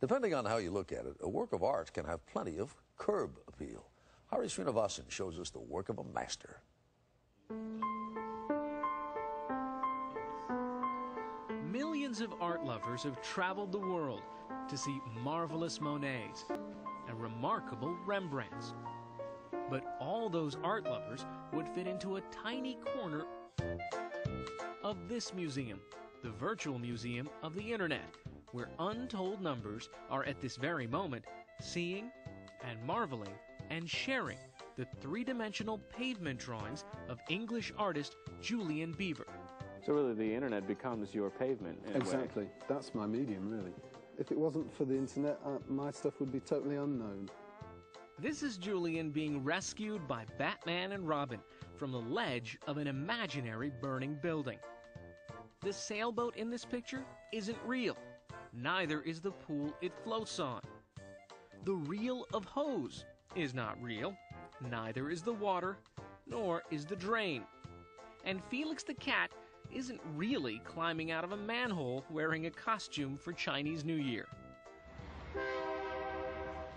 Depending on how you look at it, a work of art can have plenty of curb appeal. Hari Srinivasan shows us the work of a master. Millions of art lovers have traveled the world to see marvelous Monets and remarkable Rembrandts. But all those art lovers would fit into a tiny corner of this museum, the virtual museum of the internet, where untold numbers are at this very moment seeing and marveling and sharing the three dimensional pavement drawings of English artist Julian Beever. So, really, the internet becomes your pavement. exactly. That's my medium, really. If it wasn't for the internet, uh, my stuff would be totally unknown. This is Julian being rescued by Batman and Robin from the ledge of an imaginary burning building. The sailboat in this picture isn't real. Neither is the pool it floats on. The reel of hose is not real. Neither is the water, nor is the drain. And Felix the cat isn't really climbing out of a manhole wearing a costume for Chinese New Year.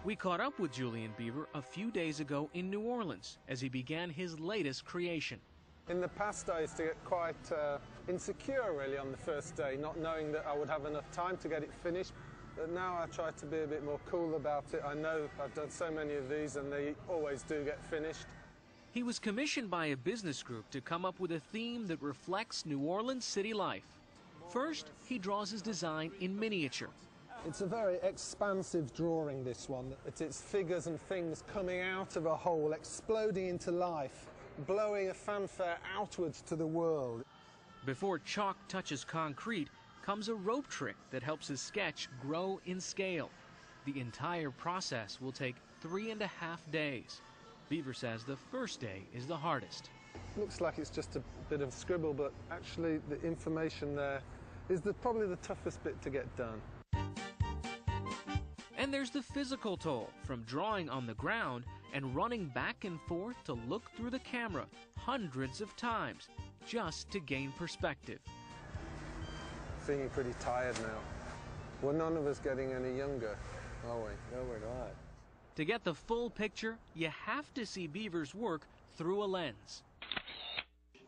We caught up with Julian Beever a few days ago in New Orleans as he began his latest creation. In the past, I used to get quite uh, insecure really on the first day, not knowing that I would have enough time to get it finished. But now I try to be a bit more cool about it. I know I've done so many of these and they always do get finished. He was commissioned by a business group to come up with a theme that reflects New Orleans city life. First, he draws his design in miniature, it's a very expansive drawing, this one. It's, it's figures and things coming out of a hole, exploding into life, blowing a fanfare outwards to the world. Before chalk touches concrete comes a rope trick that helps his sketch grow in scale. The entire process will take three and a half days. Beever says the first day is the hardest. Looks like it's just a bit of scribble, but actually the information there is the, probably the toughest bit to get done. And there's the physical toll from drawing on the ground and running back and forth to look through the camera hundreds of times just to gain perspective. Feeling pretty tired now. We're none of us getting any younger, are we? No, we're not. To get the full picture, you have to see Beever's work through a lens.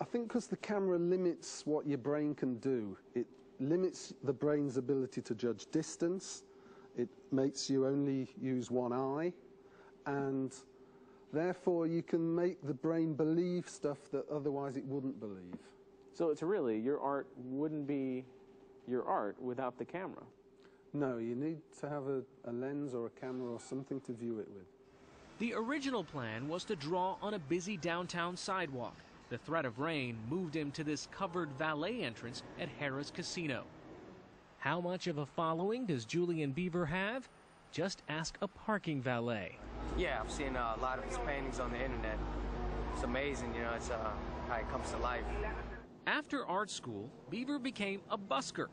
I think because the camera limits what your brain can do, it limits the brain's ability to judge distance, it makes you only use one eye, and therefore you can make the brain believe stuff that otherwise it wouldn't believe. So it's really, your art wouldn't be your art without the camera. No, you need to have a, a lens or a camera or something to view it with. The original plan was to draw on a busy downtown sidewalk. The threat of rain moved him to this covered valet entrance at Harrah's Casino. How much of a following does Julian Beever have? Just ask a parking valet. Yeah, I've seen uh, a lot of his paintings on the internet. It's amazing, you know, it's uh, how it comes to life. After art school, Beever became a busker.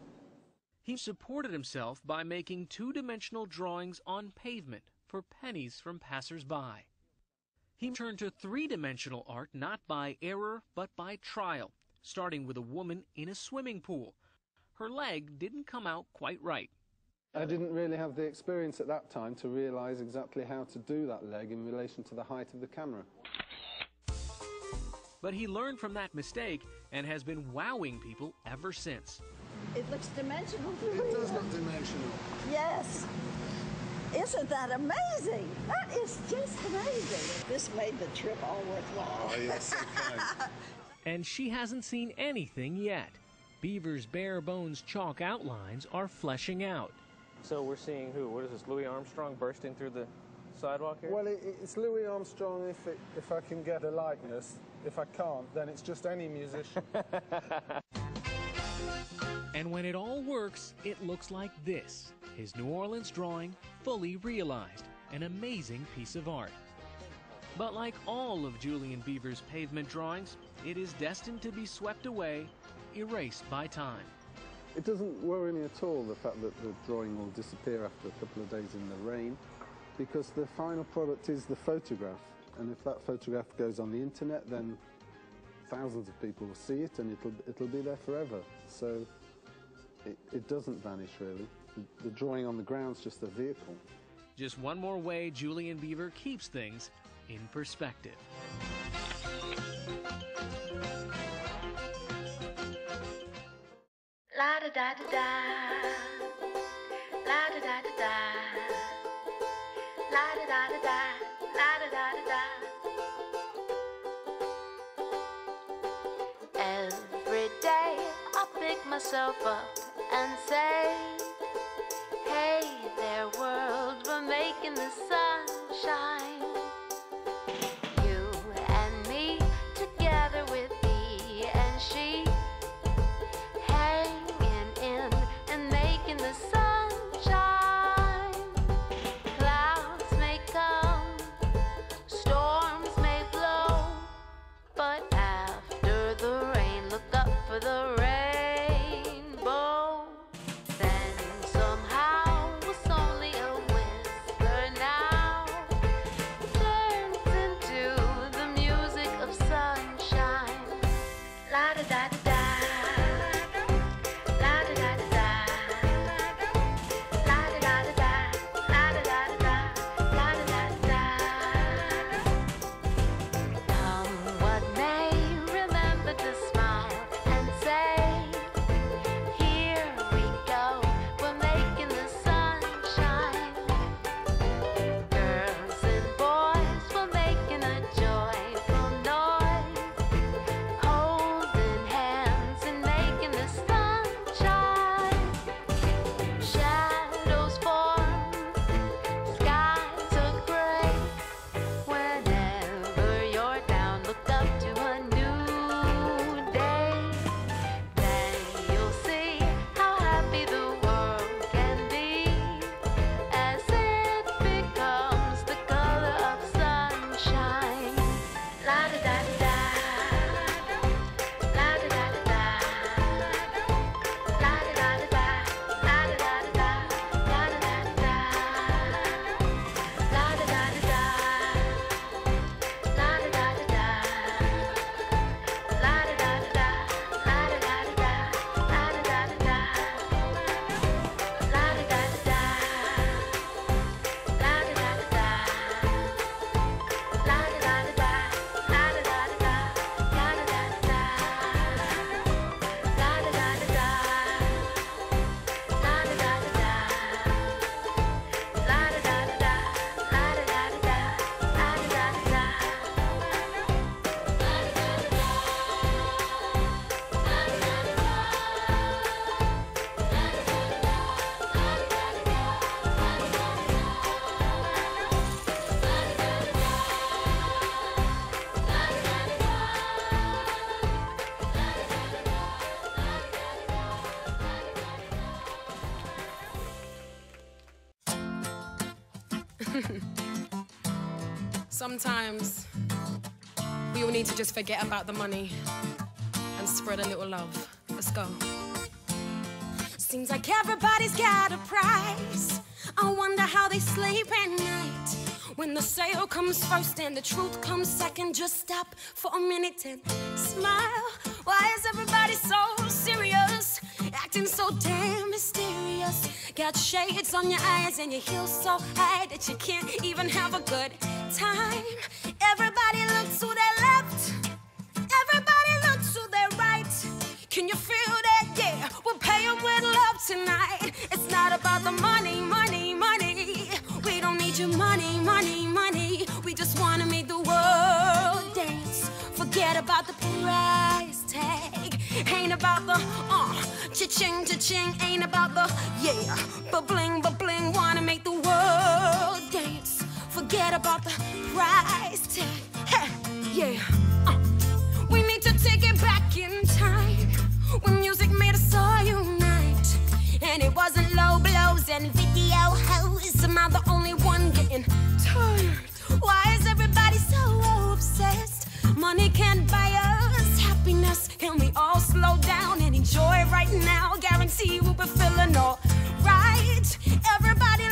He supported himself by making two-dimensional drawings on pavement for pennies from passers-by. He turned to three-dimensional art not by error but by trial, starting with a woman in a swimming pool her leg didn't come out quite right. I didn't really have the experience at that time to realize exactly how to do that leg in relation to the height of the camera. But he learned from that mistake and has been wowing people ever since. It looks dimensional. It does look dimensional. Yes. Isn't that amazing? That is just amazing. This made the trip all worthwhile. Oh, you're and she hasn't seen anything yet. Beever's bare bones chalk outlines are fleshing out. So we're seeing who? What is this, Louis Armstrong bursting through the sidewalk here? Well, it, it's Louis Armstrong if, it, if I can get a likeness. If I can't, then it's just any musician. and when it all works, it looks like this. His New Orleans drawing, fully realized. An amazing piece of art. But like all of Julian Beever's pavement drawings, it is destined to be swept away erased by time. It doesn't worry me at all, the fact that the drawing will disappear after a couple of days in the rain, because the final product is the photograph. And if that photograph goes on the internet, then thousands of people will see it and it'll, it'll be there forever. So it, it doesn't vanish, really. The, the drawing on the ground's just a vehicle. Just one more way Julian Beever keeps things in perspective. La da da da da. La da da da da. La da da da da. La da da da da. Every day I pick myself up and say, Hey there, world, we're making the sun shine. Sometimes we all need to just forget about the money and spread a little love. Let's go. Seems like everybody's got a price. I wonder how they sleep at night. When the sale comes first and the truth comes second, just stop for a minute and smile. Why is everybody so? Acting so damn mysterious. Got shades on your eyes and your heels so high that you can't even have a good time. Everybody looks to their left. Everybody looks to their right. Can you feel that? Yeah, we'll pay 'em with love tonight. It's not about the money, money, money. We don't need your money, money, money. We just wanna make the world dance. Forget about the price tag. Ain't about the uh, cha-ching, cha-ching. Ain't about the yeah, but bling, but bling. Wanna make the world dance. Forget about the price tag. Hey, yeah. Uh. We need to take it back in time when music made us all unite. And it wasn't low blows and video. Am I the only one getting tired? Why is everybody so obsessed? Money can't buy us happiness. Can we all slow down and enjoy right now? Guarantee we'll be feeling all right. Everybody